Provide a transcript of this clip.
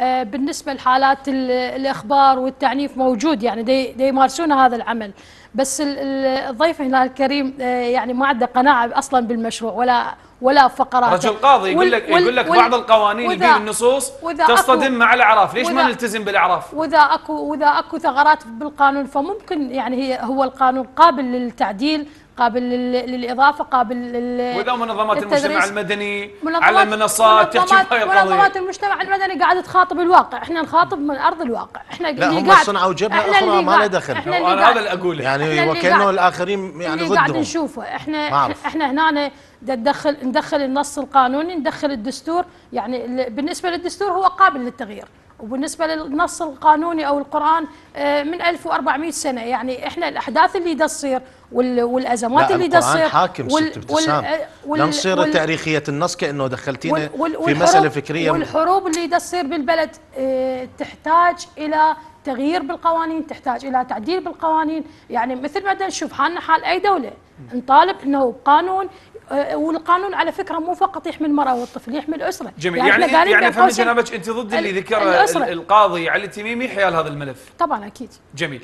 آه، بالنسبة لحالات ال- الإخبار والتعنيف موجود يعني دي, دي يمارسون هذا العمل. بس ال- ال- الضيف هنا الكريم آه، يعني ما عنده قناعة أصلا بالمشروع ولا ولا فقرات رجل قاضي يقول لك يقول لك بعض القوانين اللي بالنصوص تصطدم مع الأعراف. ليش ما نلتزم بالأعراف؟ وإذا اكو وإذا أكو ثغرات بالقانون فممكن يعني هي هو القانون قابل للتعديل قابل لل- للإضافة قابل لل وإذا منظمات. المجتمع المدني منظمات- على المنصات تحكي منظمات- منظمات المجتمع المدني قاعدة تخاطب الواقع. إحنا نخاطب من أرض الواقع. إحنا لا اللي هم قاعد صنعوا أخرى اللي ما لها دخل. إحنا اللي أنا هذا اللي أقوله. يعني وكأنه الآخرين يعني اللي قاعد ضدهم نشوفه. إحنا ما أعرف. إحنا هنا ندخل ندخل النص القانوني ندخل الدستور. يعني ال- بالنسبة للدستور هو قابل للتغيير. وبالنسبة للنص القانوني أو القرآن آه، من 1400 سنة. يعني إحنا الأحداث اللي دا تصير وال- والأزمات لا اللي دا تصير حاكم ست ابتسام. لا نصير وال- تاريخية النص كأنه دخلتينا وال- وال- في مسألة فكرية. والحروب اللي دا تصير بالبلد آه، تحتاج إلى تغيير بالقوانين تحتاج إلى تعديل بالقوانين. يعني مثل ما نشوف حالنا حال أي دولة نطالب إنه قانون آه، والقانون على فكرة مو فقط يحمي المراه والطفل يحمي الاسره جميل يعني يعني بين فهم قوسين جنابك أنت ضد اللي ال- ذكره القاضي علي التميمي حيال هذا الملف. طبعا أكيد. جميل.